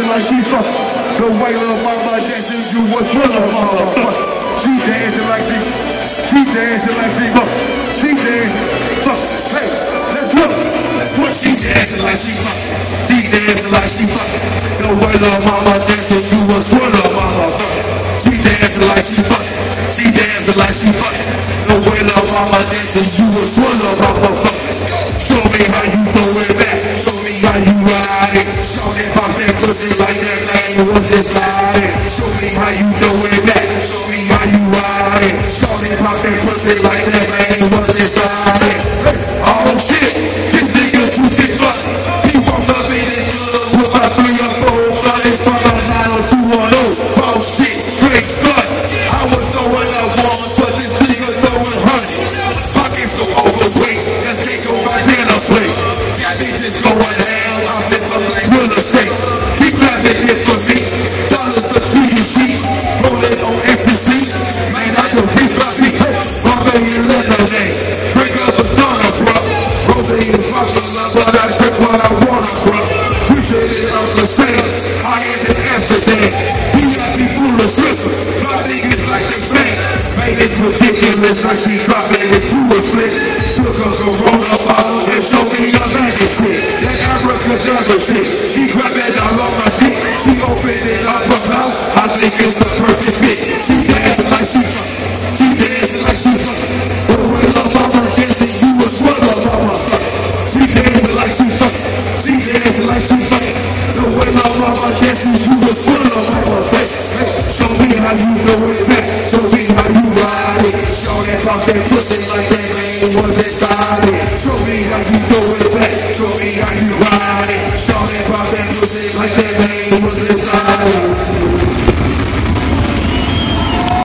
like she fuck. The white little mama dancing, you was full of motherfucker. She dancing like she, she dancing like she fuck. She dancing, fuck. Hey, let's go. Let's go. She dancing like she fuck. She dancing like she fuck. The white little mama dancing, you was full of motherfucker. She dancing like she fuck. She dancing like she fuck. The way little mama dancing, you was full of motherfucker. Show me how you throw it back. Show how you ride it. Show me pop that pussy like that thing was inside it. Show me how you throw it back. Show me how you ride it. Show me pop that pussy like that thing was inside it. Oh shit, this nigga too sick fuck. He walked up in this club with my three or four guns from a 90210. Oh shit, straight slut. I was throwing up ones, but this nigga throwing hundreds. Pockets so overweight, take on my dinner plate. Yeah, bitches going down, Like ridiculous how she dropping it to a flick. Took us a She grabbed it all off my dick. She opened it up her mouth. I think it's the perfect fit. She dancing like she fuck. She dancing like she fuck. The way love mama dancing, you a swallow mama. She dancing like she fuck. She dancing like she fuck. The way love mama dancing, you a swallow mama. Hey, show me how you know it back. Show me how you ride it. Show that pop that pussy like that man was inside it. Show me how you throw it back. Show me how you ride it. Show that pop that pussy